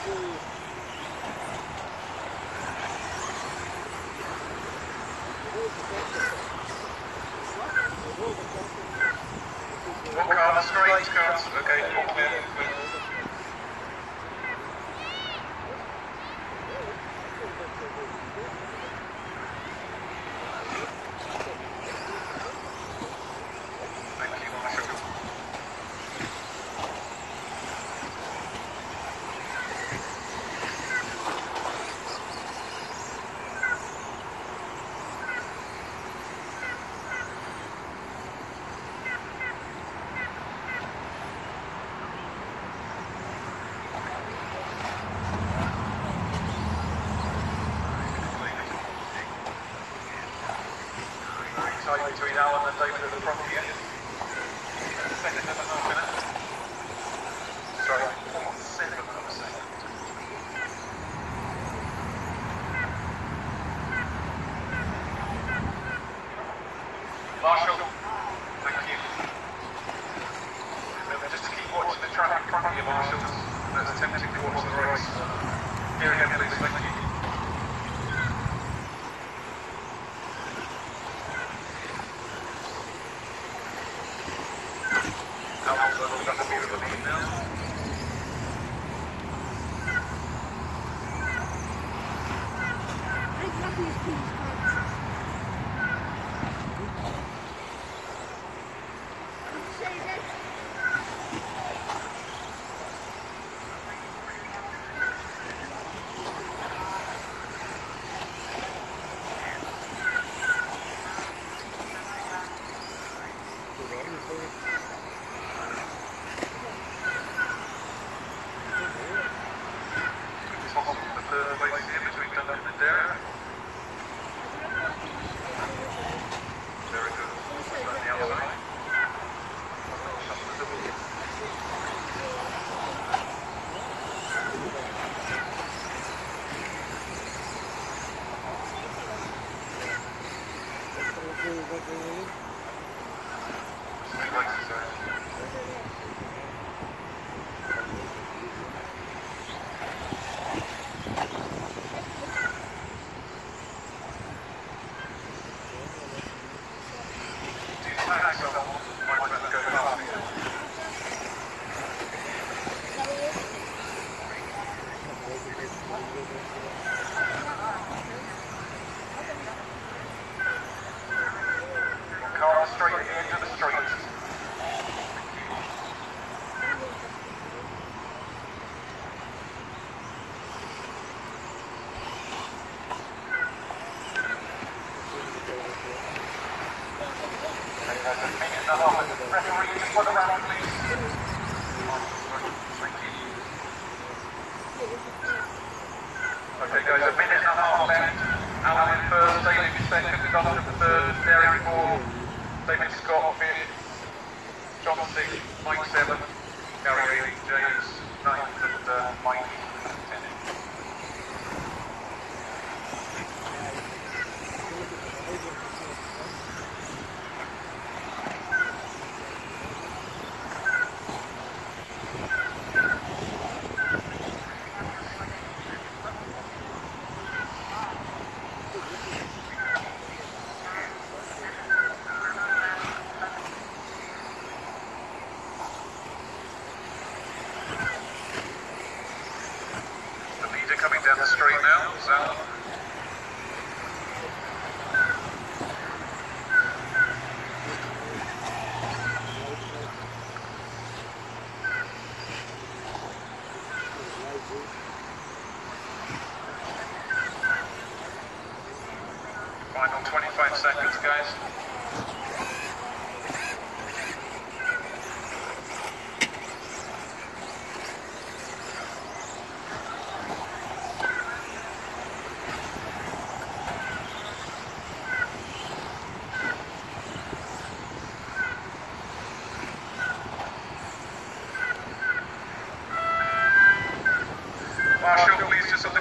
Car on the straight, cars. Okay, all between Alan and David at the front here. Marshal, thank you. Just to keep watching the track in front of you, Marshal. That's attempting to watch the race. Here again, please, thank you. Alpha, we've got to be with the lead now. Top of the third place here between Duncan and Derek. Very good. On the outside. Three places there. These tags are might want to go past here. Car straight into the street. Referee, just put around, please. Thank you. Okay, guys, a minute and a half left. Alan first, David second, Duncan third, Derek fourth, David Scott fifth, John sixth, Mike seventh, Gary James ninth, and uh, Mike tenth. The leader coming down the Final 25 seconds, guys. Marshal, please, just a little